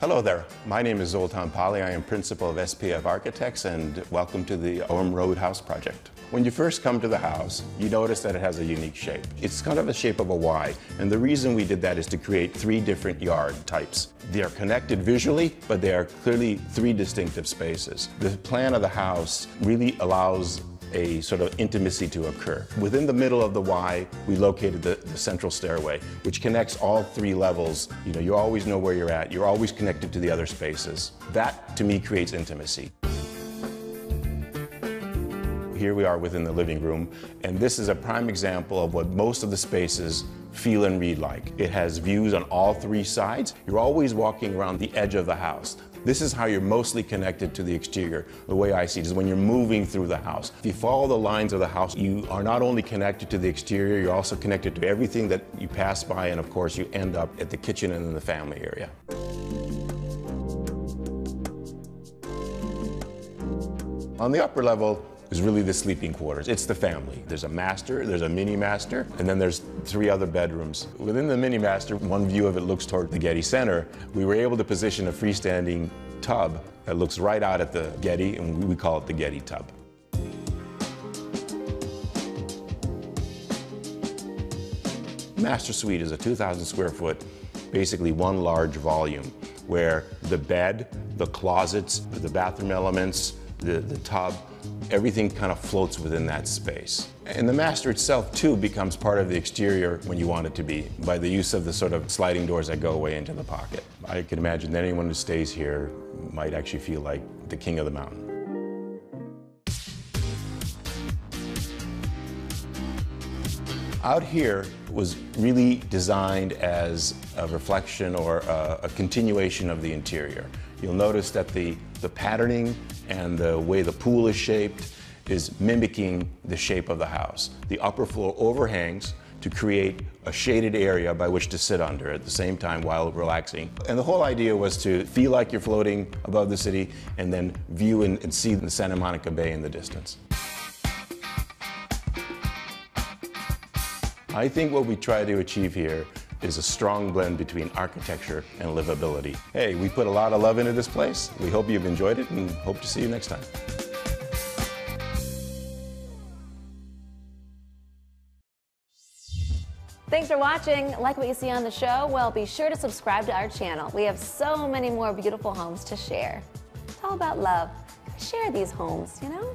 Hello there. My name is Zoltan Pali. I am principal of SPF Architects and welcome to the Orum Road House project. When you first come to the house, you notice that it has a unique shape. It's kind of the shape of a Y, and the reason we did that is to create three different yard types. They are connected visually, but they are clearly three distinctive spaces. The plan of the house really allows a sort of intimacy to occur. Within the middle of the Y, we located the, the, central stairway, which connects all three levels. You know, you always know where you're at. You're always connected to the other spaces. That, to me, creates intimacy. Here we are within the living room, and this is a prime example of what most of the spaces feel and read like. It has views on all three sides. You're always walking around the edge of the house. This is how you're mostly connected to the exterior. The way I see it is when you're moving through the house. If you follow the lines of the house, you are not only connected to the exterior, you're also connected to everything that you pass by, and of course, you end up at the kitchen and in the family area. On the upper level, is really the sleeping quarters. It's the family. There's a master, there's a mini master, and then there's three other bedrooms. Within the mini master, one view of it looks toward the Getty Center. We were able to position a freestanding tub that looks right out at the Getty, and we call it the Getty tub. Master Suite is a 2,000 square foot, basically one large volume, where the bed, the closets, the bathroom elements, the, the tub, everything kind of floats within that space. And the master itself too becomes part of the exterior when you want it to be by the use of the sort of sliding doors that go away into the pocket. I can imagine that anyone who stays here might actually feel like the king of the mountain. Out here was really designed as a reflection or a, a, continuation of the interior. You'll notice that the, the patterning and the way the pool is shaped is mimicking the shape of the house. The upper floor overhangs to create a shaded area by which to sit under at the same time while relaxing. And the whole idea was to feel like you're floating above the city and then view and, and see the Santa Monica Bay in the distance. I think what we try to achieve here is a strong blend between architecture and livability. Hey, we put a lot of love into this place. We hope you've enjoyed it and hope to see you next time. Thanks for watching. Like what you see on the show? Well, be sure to subscribe to our channel. We have so many more beautiful homes to share. It's all about love. Share these homes, you know?